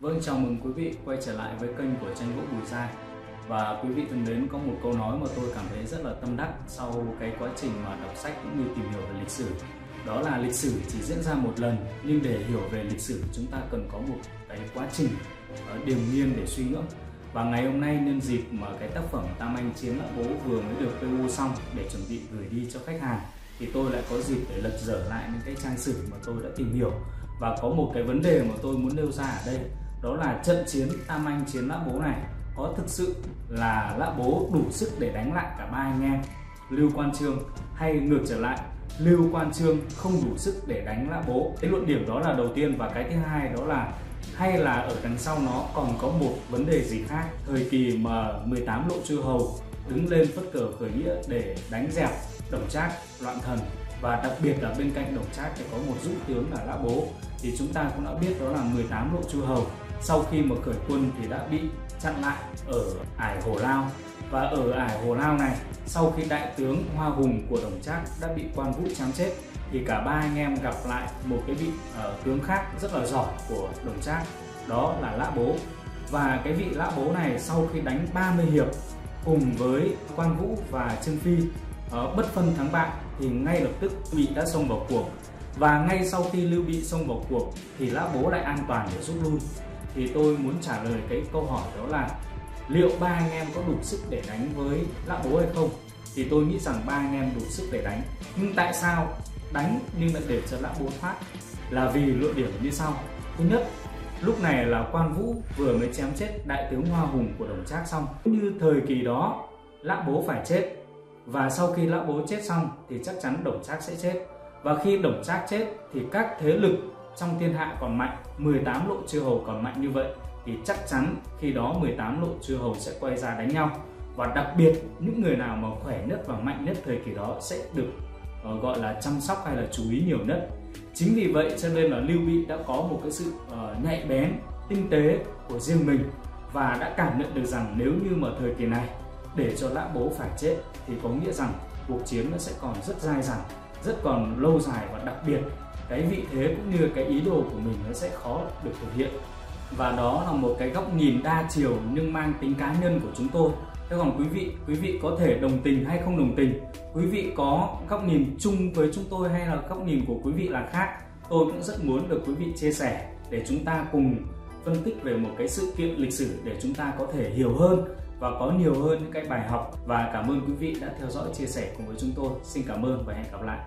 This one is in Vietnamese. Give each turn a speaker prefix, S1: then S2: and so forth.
S1: Vâng, chào mừng quý vị quay trở lại với kênh của tranh gỗ Bùi Giai. Và quý vị thân mến, có một câu nói mà tôi cảm thấy rất là tâm đắc sau cái quá trình mà đọc sách cũng như tìm hiểu về lịch sử. Đó là lịch sử chỉ diễn ra một lần, nhưng để hiểu về lịch sử chúng ta cần có một cái quá trình ờ, điềm nhiên để suy ngẫm. Và ngày hôm nay nhân dịp mà cái tác phẩm Tam Anh Chiến Lã Bố vừa mới được PU xong để chuẩn bị gửi đi cho khách hàng thì tôi lại có dịp để lật dở lại những cái trang sử mà tôi đã tìm hiểu. Và có một cái vấn đề mà tôi muốn nêu ra ở đây đó là trận chiến Tam Anh chiến Lã Bố này. Có thực sự là Lã Bố đủ sức để đánh lại cả ba anh em? Lưu Quan Trương hay ngược trở lại, Lưu Quan Trương không đủ sức để đánh Lã Bố? Cái luận điểm đó là đầu tiên và cái thứ hai đó là hay là ở đằng sau nó còn có một vấn đề gì khác? Thời kỳ mà 18 lộ chư hầu đứng lên phất cờ khởi nghĩa để đánh dẹp đồng trác, loạn thần và đặc biệt là bên cạnh đồng trác thì có một dũng tướng là lã bố. Thì chúng ta cũng đã biết đó là 18 lộ chư hầu sau khi mà khởi quân thì đã bị chặn lại ở ải hồ lao. Và ở ải hồ lao này sau khi đại tướng hoa hùng của đồng trác đã bị quan vũ chém chết thì cả ba anh em gặp lại một cái vị uh, tướng khác rất là giỏi của đồng trác đó là lã bố. Và cái vị lã bố này sau khi đánh 30 hiệp cùng với quan vũ và trương phi uh, bất phân thắng bại thì ngay lập tức bị đã xông vào cuộc. Và ngay sau khi lưu bị xông vào cuộc thì lã bố lại an toàn để rút lui thì tôi muốn trả lời cái câu hỏi đó là liệu ba anh em có đủ sức để đánh với lã bố hay không? Thì tôi nghĩ rằng ba anh em đủ sức để đánh. Nhưng tại sao đánh nhưng lại để cho lã bố thoát? Là vì luận điểm như sau. Thứ nhất, lúc này là quan vũ vừa mới chém chết đại tướng hoa hùng của đồng trác xong. Như thời kỳ đó, lã bố phải chết. Và sau khi lã bố chết xong thì chắc chắn đồng trác sẽ chết. Và khi đồng trác chết thì các thế lực trong thiên hạ còn mạnh 18 lộ chư hầu còn mạnh như vậy thì chắc chắn khi đó 18 lộ chư hầu sẽ quay ra đánh nhau. Và đặc biệt những người nào mà khỏe nhất và mạnh nhất thời kỳ đó sẽ được uh, gọi là chăm sóc hay là chú ý nhiều nhất. Chính vì vậy cho nên là lưu bị đã có một cái sự uh, nhạy bén tinh tế của riêng mình và đã cảm nhận được rằng nếu như mà thời kỳ này để cho lã bố phải chết thì có nghĩa rằng cuộc chiến nó sẽ còn rất dai dẳng rất còn lâu dài và đặc biệt cái vị thế cũng như cái ý đồ của mình nó sẽ khó được thực hiện. Và đó là một cái góc nhìn đa chiều nhưng mang tính cá nhân của chúng tôi. Thế còn quý vị quý vị có thể đồng tình hay không đồng tình? Quý vị có góc nhìn chung với chúng tôi hay là góc nhìn của quý vị là khác? Tôi cũng rất muốn được quý vị chia sẻ để chúng ta cùng phân tích về một cái sự kiện lịch sử để chúng ta có thể hiểu hơn và có nhiều hơn những cái bài học. Và cảm ơn quý vị đã theo dõi, chia sẻ cùng với chúng tôi. Xin cảm ơn và hẹn gặp lại.